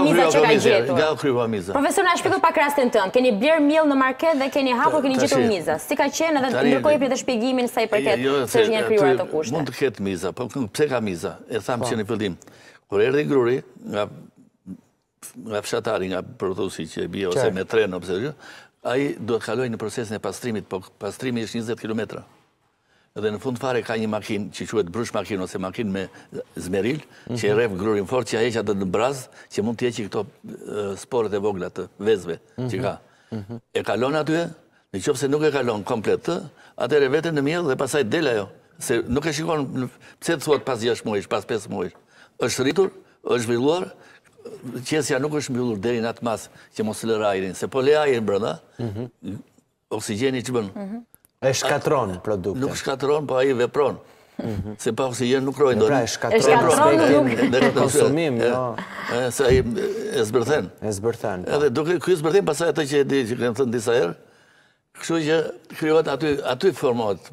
Miza që ka gjetur. Nga u krijua miza. Profesor, na shpjego pak rastin tënd. Keni bler miell në market dhe keni hapur, keni gjetur miza. Si ka qenë edhe ndërkohë jepni edhe shpjegimin sa i përket, jo, se është, janë krijuar ato kushte. Mund të ketë miza, po pse ka miza? E thamë, po, që në fillim. Kur erdhi gruri nga nga fshatari, nga prodhuesi që e bie, ose me tren, ose që, ai duhet të kalojë në procesin e pastrimit, po pastrimi është 20 km. Dhe në fund fare ka një makinë që quhet brush makinë ose makinë me zmeril, që e rreh grurin fort që ia heq atë në brazdë, që mund të heqë këto sporet e vogla të vezëve që ka. E kalon aty, në qoftë se nuk e kalon komplet të, atëherë vete në miell dhe pastaj del ajo, se nuk e shikon pse të thuhet pas gjashtë muajsh, pas pesë muajsh. Është rritur, është zhvilluar, qesja nuk është mbyllur deri në atë masë që mos lërë ajrin, se po le ajrin brenda, Oksigjeni ç'bën? Mhm. E shkatërron produktin. Nuk shkatërron, po ai vepron. Mhm. Se pa oksigjen nuk rojnë. Pra, e shkatërron në konsumim, jo. Se ai e zbërthen. E zbërthen. Po. Edhe duke, ky zbërthim, pastaj ato që e di që kam thënë disa herë, kështu që krijohet aty, formohet,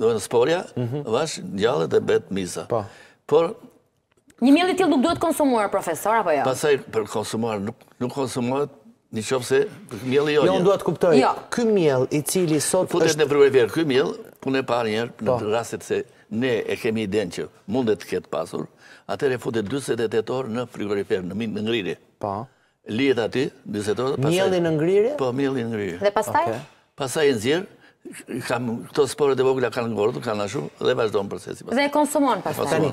do në sporja, mhm. avash, ngjallet e bëhet miza. Po. Por, Një miell i tillë nuk duhet konsumuar profesor apo jo? Pastaj për konsumuar nuk nuk konsumohet në qoftë se mielli jo. Jo, unë dua të kuptoj. Jo. Ky miell i cili sot është futet në frigorifer, ky miell puna e parë njëherë në, po, rast se ne e kemi idenë që mundet të ketë pasur, atëherë futet 48 orë në frigorifer, në në ngrirje. Po. Lihet aty 48 orë, pastaj Mielli në ngrirje? Po, mielli në ngrirje. Dhe pastaj? Okay. Pastaj e nxjerr, këto sporet e vogla kanë ngordhur, kanë ashtu dhe vazhdon procesi. Dhe e konsumon pastaj. Tani,